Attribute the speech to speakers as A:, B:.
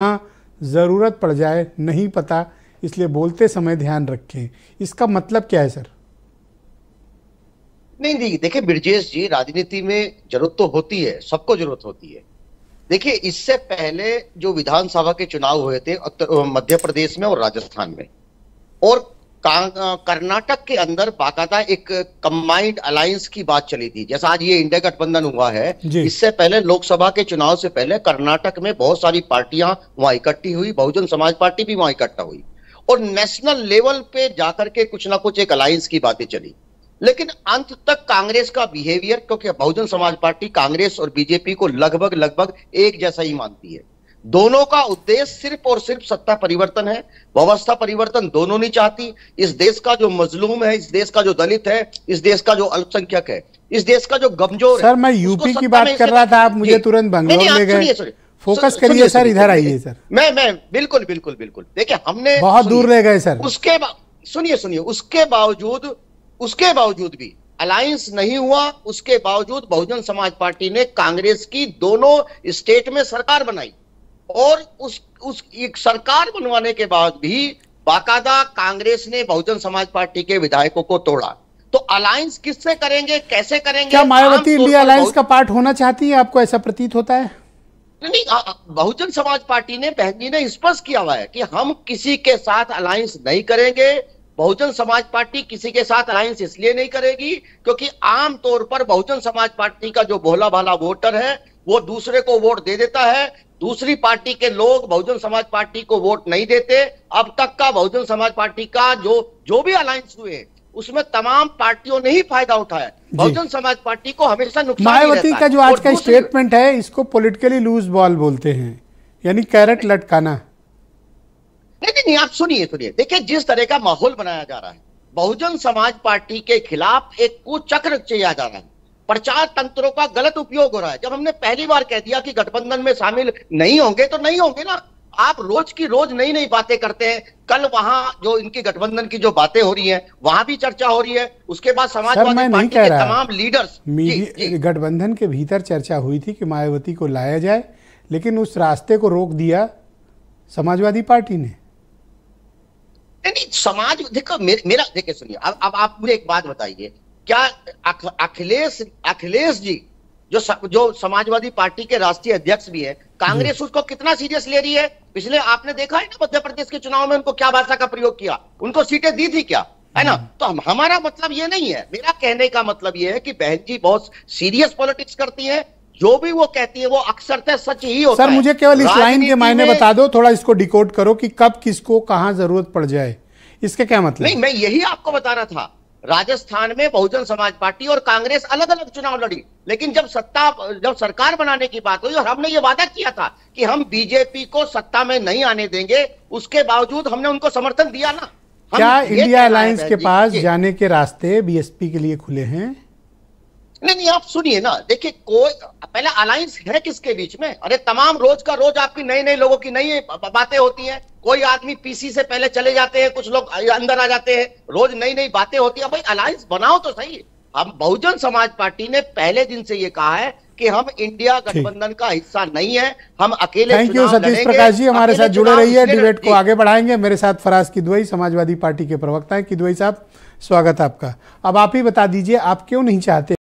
A: हाँ ज़रूरत पड़ जाए, नहीं पता, इसलिए बोलते समय ध्यान रखें। इसका मतलब क्या है, सर?
B: नहीं नहीं, देखिए, ब्रजेश जी, राजनीति में ज़रूरत तो होती है, सबको ज़रूरत होती है। देखिए, इससे पहले जो विधानसभा के चुनाव हुए थे मध्य प्रदेश में और राजस्थान में, और कर्नाटक के अंदर बाकायदा एक कंबाइंड अलायंस की बात चली थी। जैसा आज ये इंडिया गठबंधन हुआ है इससे पहले लोकसभा के चुनाव से पहले कर्नाटक में बहुत सारी पार्टियाँ वहाँ इकट्ठी हुई बहुजन समाज पार्टी भी वहाँ इकट्ठा हुई। और नेशनल लेवल पे जाकर के कुछ ना कुछ एक अलायंस की बातें चली। लेकिन अंत तक कांग्रेस का बिहेवियर क्योंकि बहुजन समाज पार्टी कांग्रेस और बीजेपी को लगभग लगभग एक जैसा ही मानती है। दोनों का उद्देश्य सिर्फ़ और सिर्फ़ सत्ता परिवर्तन है व्यवस्था परिवर्तन दोनों नहीं चाहती। इस देश का जो मजलूम है इस देश का जो दलित है इस देश का जो अल्पसंख्यक है इस देश का जो गमजोर
A: सर मैं यूपी की बात कर रहा था आप मुझे तुरंत बंगलोर ले गए। फोकस करिए सर इधर आइए सर।
B: मैं मैं बिल्कुल बिल्कुल बिल्कुल। देखिए हमने
A: बहुत दूर ले गए सर।
B: उसके सुनिए सुनिए उसके बावजूद उसके बावजूद भी अलायंस नहीं हुआ उसके बावजूद बहुजन समाज पार्टी ने कांग्रेस की दोनों स्टेट में सरकार बनाई। और उस उस एक सरकार बनवाने के बाद भी बाकायदा कांग्रेस ने बहुजन समाज पार्टी के विधायकों को तोड़ा। तो अलायंस किससे करेंगे कैसे करेंगे?
A: क्या मायावती इंडिया अलायंस का पार्ट होना चाहती है? आपको ऐसा प्रतीत होता है?
B: नहीं बहुजन समाज पार्टी ने बहन जी ने स्पष्ट किया हुआ है कि हम किसी के साथ अलायंस नहीं करेंगे बहुजन समाज पार्टी किसी के साथ अलायंस इसलिए नहीं करेगी क्योंकि आम तौर पर बहुजन समाज पार्टी का जो भोला भाला वोटर है वो दूसरे को वोट दे देता है दूसरी पार्टी के लोग बहुजन समाज पार्टी को वोट नहीं देते। अब तक का बहुजन समाज पार्टी का जो जो भी अलायंस हुए उसमें तमाम पार्टियों ने ही फ़ायदा उठाया। बहुजन समाज पार्टी को हमेशा नुकसान
A: मायावती का जो आज का स्टेटमेंट है इसको पॉलिटिकली लूज बॉल बोलते हैं। यानी कैरेट लटकाना।
B: नहीं नहीं, नहीं आप सुनिए सुनिए। देखिए जिस तरह का माहौल बनाया जा रहा है बहुजन समाज पार्टी के खिलाफ एक कुचक्र किया जा रहा है। प्रचार तंत्रों का गलत उपयोग हो रहा है। जब हमने पहली बार कह दिया कि गठबंधन में शामिल नहीं होंगे तो नहीं होंगे ना। आप रोज की रोज नई नई बातें करते हैं। कल वहाँ जो इनकी गठबंधन की जो बातें हो रही हैं वहाँ भी चर्चा हो रही है। उसके बाद समाजवादी पार्टी के तमाम लीडर्स
A: गठबंधन के भीतर चर्चा हुई थी कि मायावती को लाया जाए लेकिन उस रास्ते को रोक दिया समाजवादी पार्टी ने।
B: नहीं समाज देखो मेरा देखिए सुनिए अब अब आप मुझे एक बात बताइए। क्या अखिलेश अखिलेश जी जो स, जो समाजवादी पार्टी के राष्ट्रीय अध्यक्ष भी है कांग्रेस उसको कितना सीरियस ले रही है? पिछले आपने देखा है ना मध्य प्रदेश के चुनाव में उनको क्या भाषा का प्रयोग किया? उनको सीटें दी थी क्या? है ना? हम्म। तो हम, हमारा मतलब ये नहीं है। मेरा कहने का मतलब ये है कि बहन जी बहुत सीरियस पॉलिटिक्स करती है। जो भी वो कहती है वो अक्सर तय सच ही होता
A: सर मुझे केवल इस लाइन के मायने बता दो थोड़ा इसको डिकोड करो कि कब किसको कहाँ ज़रूरत पड़ जाए। इसके क्या मतलब?
B: नहीं मैं यही आपको बता रहा था राजस्थान में बहुजन समाज पार्टी और कांग्रेस अलग अलग चुनाव लड़ी। लेकिन जब सत्ता जब सरकार बनाने की बात हुई और हमने ये वादा किया था कि हम बीजेपी को सत्ता में नहीं आने देंगे उसके बावजूद हमने उनको समर्थन दिया ना।
A: क्या इंडिया अलायंस के पास जाने के रास्ते बीएसपी के लिए खुले हैं?
B: नहीं नहीं आप सुनिए ना। देखिए कोई पहले अलायंस है किसके बीच में? अरे तमाम रोज का रोज आपकी नई नई लोगों की नई बातें होती हैं। कोई आदमी पीसी से पहले चले जाते हैं कुछ लोग अंदर आ जाते हैं। रोज नई नई बातें होती है। भाई अलायंस बनाओ तो सही। हम बहुजन समाज पार्टी ने पहले दिन से ये कहा है कि हम इंडिया गठबंधन का हिस्सा नहीं है। हम अकेले
A: थैंक यू सतीश प्रकाश जी हमारे साथ जुड़े रहिए डिबेट को आगे बढ़ाएँगे। मेरे साथ फराज किदवई समाजवादी पार्टी के प्रवक्ता है। किदवई साहब स्वागत है आपका। अब आप ही बता दीजिए आप क्यों नहीं चाहते?